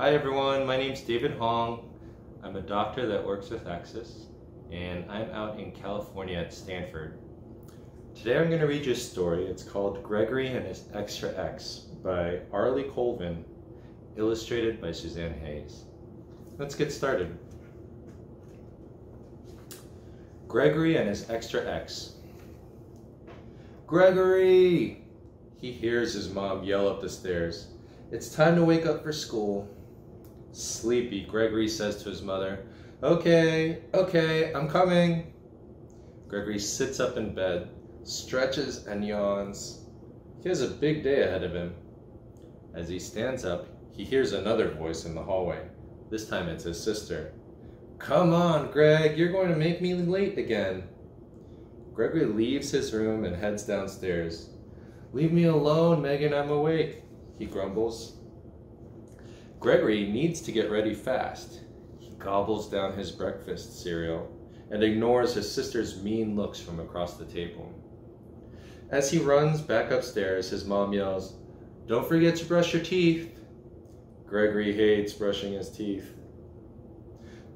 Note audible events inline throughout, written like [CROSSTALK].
Hi everyone, my name is David Hong. I'm a doctor that works with AXYS, and I'm out in California at Stanford. Today I'm going to read you a story. It's called Gregory and His Extra X by Arlie Colvin, illustrated by Suzanne Hayes. Let's get started. Gregory and His Extra X. Gregory! He hears his mom yell up the stairs. It's time to wake up for school. Sleepy, Gregory says to his mother, Okay, okay, I'm coming. Gregory sits up in bed, stretches and yawns. He has a big day ahead of him. As he stands up, he hears another voice in the hallway. This time it's his sister. Come on, Greg, you're going to make me late again. Gregory leaves his room and heads downstairs. Leave me alone, Megan, I'm awake, he grumbles. Gregory needs to get ready fast. He gobbles down his breakfast cereal and ignores his sister's mean looks from across the table. As he runs back upstairs, his mom yells, Don't forget to brush your teeth. Gregory hates brushing his teeth.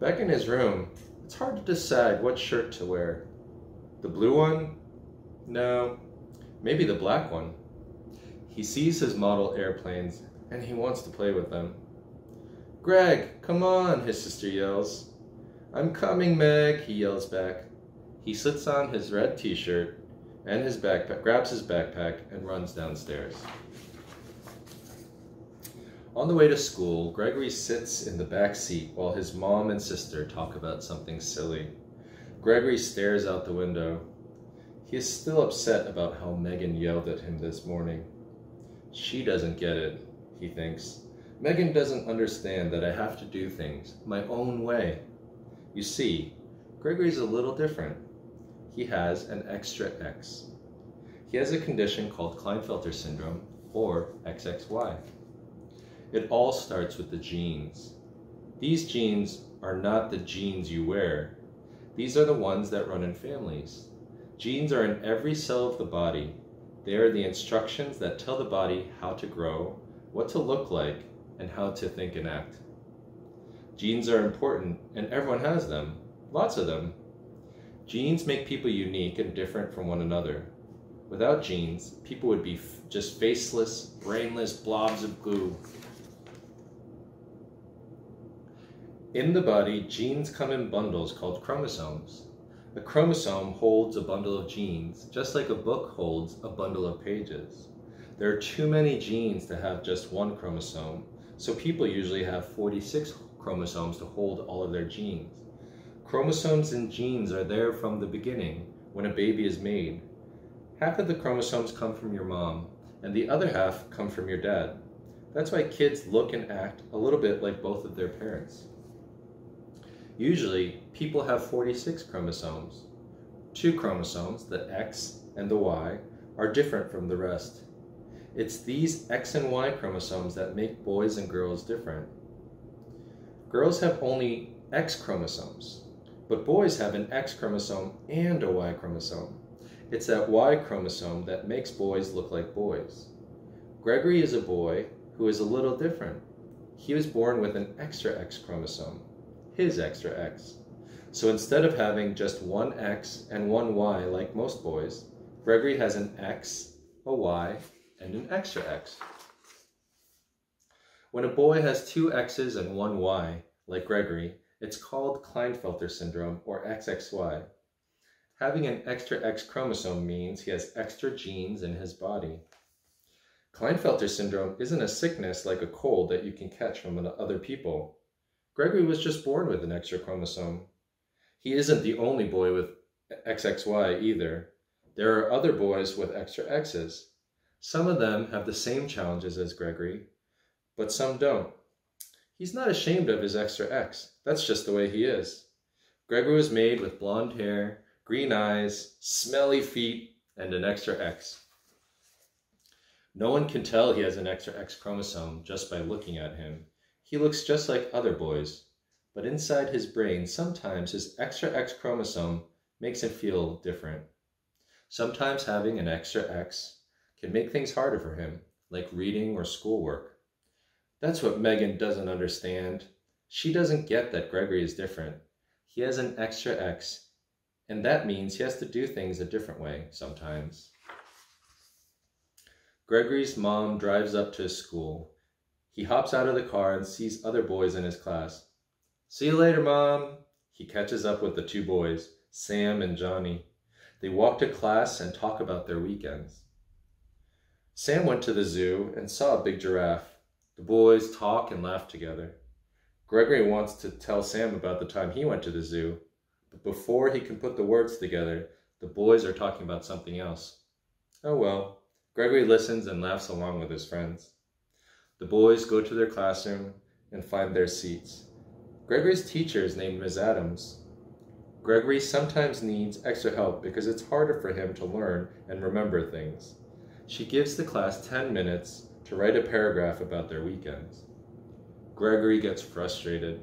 Back in his room, it's hard to decide what shirt to wear. The blue one? No, maybe the black one. He sees his model airplanes and he wants to play with them. Greg, come on, his sister yells. I'm coming, Meg, he yells back. He sits on his red t-shirt and his backpack, grabs his backpack and runs downstairs. On the way to school, Gregory sits in the back seat while his mom and sister talk about something silly. Gregory stares out the window. He is still upset about how Megan yelled at him this morning. She doesn't get it, he thinks. Megan doesn't understand that I have to do things my own way. You see, Gregory's a little different. He has an extra X. He has a condition called Klinefelter syndrome, or XXY. It all starts with the genes. These genes are not the genes you wear. These are the ones that run in families. Genes are in every cell of the body. They are the instructions that tell the body how to grow, what to look like, and how to think and act. Genes are important, and everyone has them, lots of them. Genes make people unique and different from one another. Without genes, people would be just faceless, brainless blobs of goo. In the body, genes come in bundles called chromosomes. A chromosome holds a bundle of genes, just like a book holds a bundle of pages. There are too many genes to have just one chromosome, so people usually have 46 chromosomes to hold all of their genes. Chromosomes and genes are there from the beginning, when a baby is made. Half of the chromosomes come from your mom, and the other half come from your dad. That's why kids look and act a little bit like both of their parents. Usually, people have 46 chromosomes. Two chromosomes, the X and the Y, are different from the rest. It's these X and Y chromosomes that make boys and girls different. Girls have only X chromosomes, but boys have an X chromosome and a Y chromosome. It's that Y chromosome that makes boys look like boys. Gregory is a boy who is a little different. He was born with an extra X chromosome, his extra X. So instead of having just one X and one Y like most boys, Gregory has an X, a Y, and an extra x. When a boy has two x's and one y, like Gregory, it's called Klinefelter syndrome or XXY. Having an extra X chromosome means he has extra genes in his body. Klinefelter syndrome isn't a sickness like a cold that you can catch from other people. Gregory was just born with an extra chromosome. He isn't the only boy with XXY either. There are other boys with extra X's. Some of them have the same challenges as Gregory, but some don't. He's not ashamed of his extra X. That's just the way he is. Gregory was made with blonde hair, green eyes, smelly feet, and an extra X. No one can tell he has an extra X chromosome just by looking at him. He looks just like other boys, but inside his brain, sometimes his extra X chromosome makes him feel different. Sometimes having an extra X can make things harder for him, like reading or schoolwork. That's what Megan doesn't understand. She doesn't get that Gregory is different. He has an extra X, and that means he has to do things a different way sometimes. Gregory's mom drives up to his school. He hops out of the car and sees other boys in his class. See you later, Mom. He catches up with the two boys, Sam and Johnny. They walk to class and talk about their weekends. Sam went to the zoo and saw a big giraffe. The boys talk and laugh together. Gregory wants to tell Sam about the time he went to the zoo, but before he can put the words together, the boys are talking about something else. Oh well, Gregory listens and laughs along with his friends. The boys go to their classroom and find their seats. Gregory's teacher is named Ms. Adams. Gregory sometimes needs extra help because it's harder for him to learn and remember things. She gives the class 10 minutes to write a paragraph about their weekends. Gregory gets frustrated.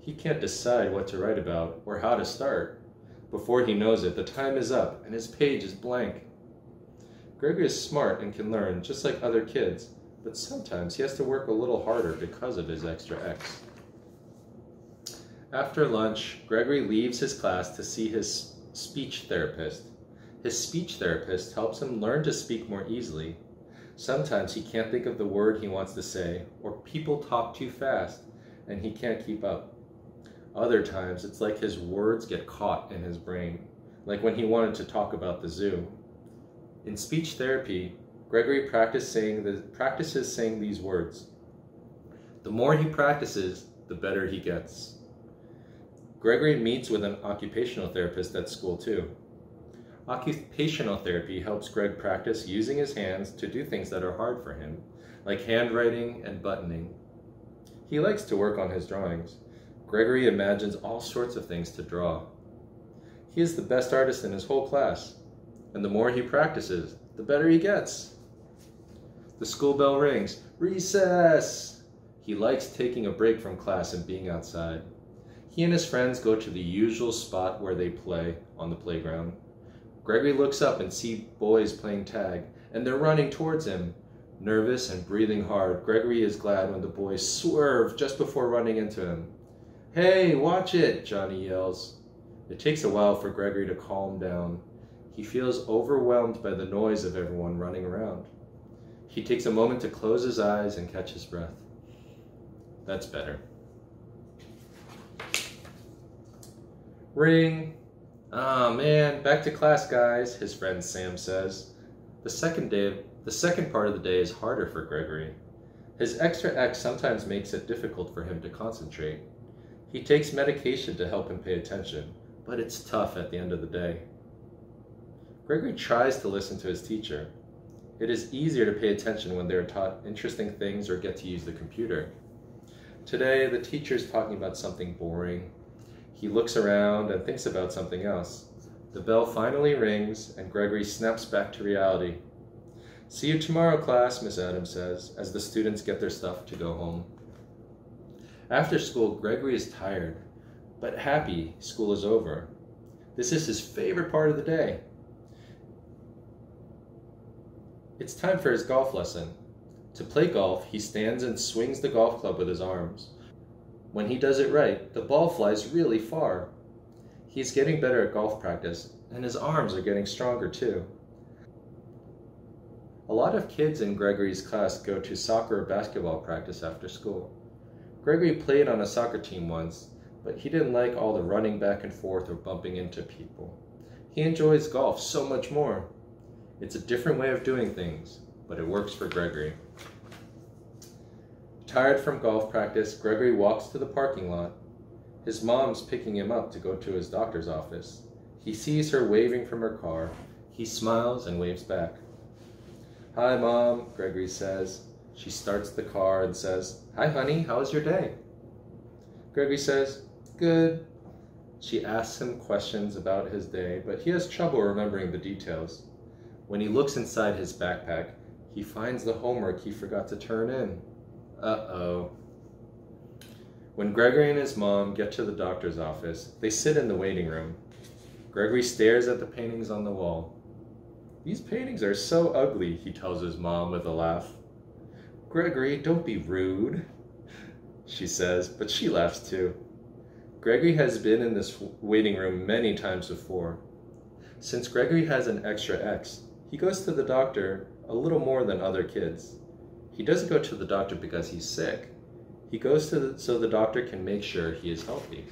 He can't decide what to write about or how to start. Before he knows it, the time is up and his page is blank. Gregory is smart and can learn just like other kids, but sometimes he has to work a little harder because of his extra X. After lunch, Gregory leaves his class to see his speech therapist. His speech therapist helps him learn to speak more easily. Sometimes he can't think of the word he wants to say, or people talk too fast and he can't keep up. Other times, it's like his words get caught in his brain, like when he wanted to talk about the zoo. In speech therapy, Gregory saying the, practices saying these words. The more he practices, the better he gets. Gregory meets with an occupational therapist at school too. Occupational therapy helps Greg practice using his hands to do things that are hard for him, like handwriting and buttoning. He likes to work on his drawings. Gregory imagines all sorts of things to draw. He is the best artist in his whole class, and the more he practices, the better he gets. The school bell rings. Recess! He likes taking a break from class and being outside. He and his friends go to the usual spot where they play on the playground. Gregory looks up and sees boys playing tag, and they're running towards him. Nervous and breathing hard, Gregory is glad when the boys swerve just before running into him. Hey, watch it, Johnny yells. It takes a while for Gregory to calm down. He feels overwhelmed by the noise of everyone running around. He takes a moment to close his eyes and catch his breath. That's better. Ring. Ah, oh, man, back to class, guys, his friend Sam says. The second day, the second part of the day is harder for Gregory. His extra X sometimes makes it difficult for him to concentrate. He takes medication to help him pay attention, but it's tough at the end of the day. Gregory tries to listen to his teacher. It is easier to pay attention when they are taught interesting things or get to use the computer. Today, the teacher is talking about something boring he looks around and thinks about something else. The bell finally rings, and Gregory snaps back to reality. See you tomorrow, class, Miss Adams says, as the students get their stuff to go home. After school, Gregory is tired, but happy school is over. This is his favorite part of the day. It's time for his golf lesson. To play golf, he stands and swings the golf club with his arms. When he does it right, the ball flies really far. He's getting better at golf practice, and his arms are getting stronger too. A lot of kids in Gregory's class go to soccer or basketball practice after school. Gregory played on a soccer team once, but he didn't like all the running back and forth or bumping into people. He enjoys golf so much more. It's a different way of doing things, but it works for Gregory. Tired from golf practice, Gregory walks to the parking lot. His mom's picking him up to go to his doctor's office. He sees her waving from her car. He smiles and waves back. Hi, Mom, Gregory says. She starts the car and says, Hi, honey, how was your day? Gregory says, Good. She asks him questions about his day, but he has trouble remembering the details. When he looks inside his backpack, he finds the homework he forgot to turn in. Uh-oh. When Gregory and his mom get to the doctor's office, they sit in the waiting room. Gregory stares at the paintings on the wall. These paintings are so ugly, he tells his mom with a laugh. Gregory, don't be rude, she says, but she laughs too. Gregory has been in this waiting room many times before. Since Gregory has an extra X, he goes to the doctor a little more than other kids. He doesn't go to the doctor because he's sick. He goes to the, so the doctor can make sure he is healthy.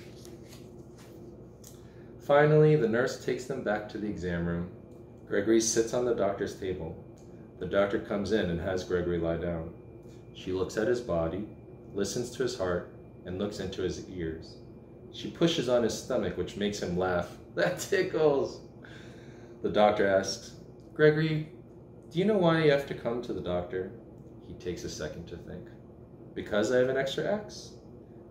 Finally, the nurse takes them back to the exam room. Gregory sits on the doctor's table. The doctor comes in and has Gregory lie down. She looks at his body, listens to his heart, and looks into his ears. She pushes on his stomach, which makes him laugh. [LAUGHS] That tickles! The doctor asks, Gregory, do you know why you have to come to the doctor? He takes a second to think. Because I have an extra X?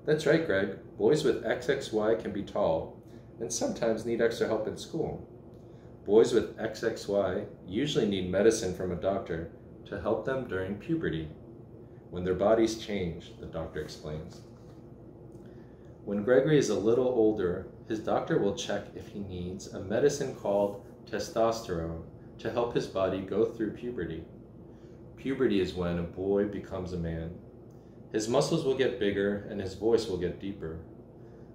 That's right, Greg. Boys with XXY can be tall and sometimes need extra help in school. Boys with XXY usually need medicine from a doctor to help them during puberty. When their bodies change, the doctor explains. When Gregory is a little older, his doctor will check if he needs a medicine called testosterone to help his body go through puberty. Puberty is when a boy becomes a man. His muscles will get bigger and his voice will get deeper.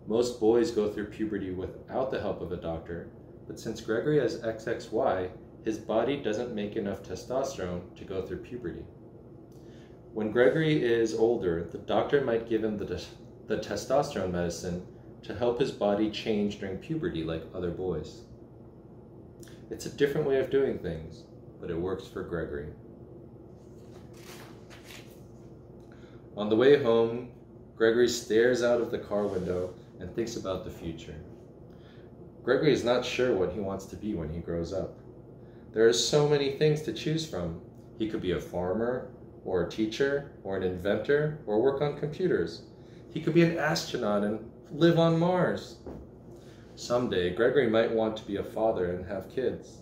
Most boys go through puberty without the help of a doctor, but since Gregory has XXY, his body doesn't make enough testosterone to go through puberty. When Gregory is older, the doctor might give him the, the testosterone medicine to help his body change during puberty like other boys. It's a different way of doing things, but it works for Gregory. On the way home, Gregory stares out of the car window and thinks about the future. Gregory is not sure what he wants to be when he grows up. There are so many things to choose from. He could be a farmer, or a teacher, or an inventor, or work on computers. He could be an astronaut and live on Mars. Someday, Gregory might want to be a father and have kids.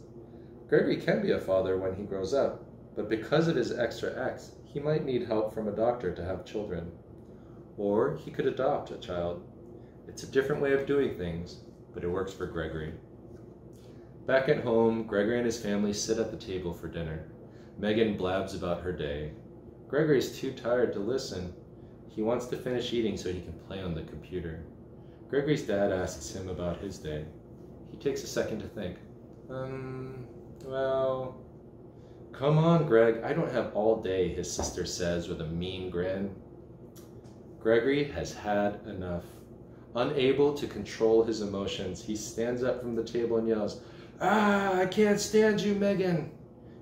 Gregory can be a father when he grows up, but because of his extra X, he might need help from a doctor to have children. Or he could adopt a child it's a different way of doing things, but it works for Gregory. Back at home, Gregory and his family sit at the table for dinner. Megan blabs about her day. Gregory's too tired to listen. He wants to finish eating so he can play on the computer. Gregory's dad asks him about his day. He takes a second to think. Um, well, come on, Greg. I don't have all day, his sister says with a mean grin. Gregory has had enough. Unable to control his emotions, he stands up from the table and yells, Ah, I can't stand you, Megan.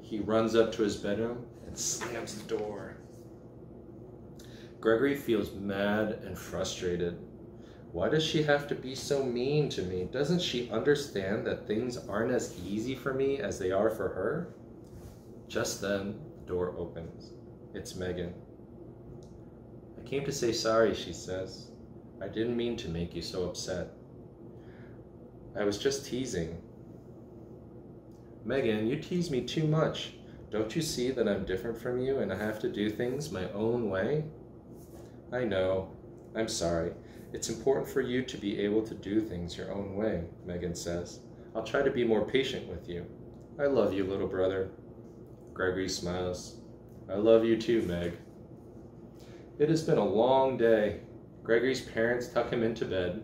He runs up to his bedroom and slams the door. Gregory feels mad and frustrated. Why does she have to be so mean to me? Doesn't she understand that things aren't as easy for me as they are for her? Just then, the door opens. It's Megan. I came to say sorry, she says. I didn't mean to make you so upset. I was just teasing. Megan, you tease me too much. Don't you see that I'm different from you and I have to do things my own way? I know. I'm sorry. It's important for you to be able to do things your own way, Megan says. I'll try to be more patient with you. I love you, little brother. Gregory smiles. I love you too, Meg. It has been a long day. Gregory's parents tuck him into bed.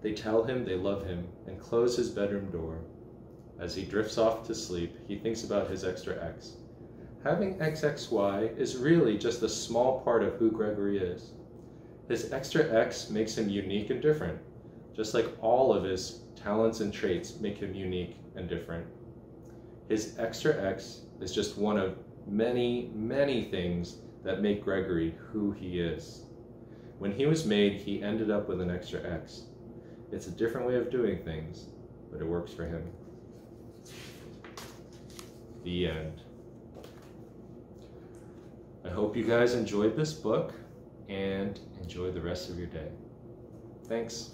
They tell him they love him and close his bedroom door. As he drifts off to sleep, he thinks about his extra X. Having XXY is really just a small part of who Gregory is. His extra X makes him unique and different, just like all of his talents and traits make him unique and different. His extra X is just one of many, many things that make Gregory who he is. When he was made, he ended up with an extra X. It's a different way of doing things, but it works for him. The end. I hope you guys enjoyed this book and enjoy the rest of your day. Thanks.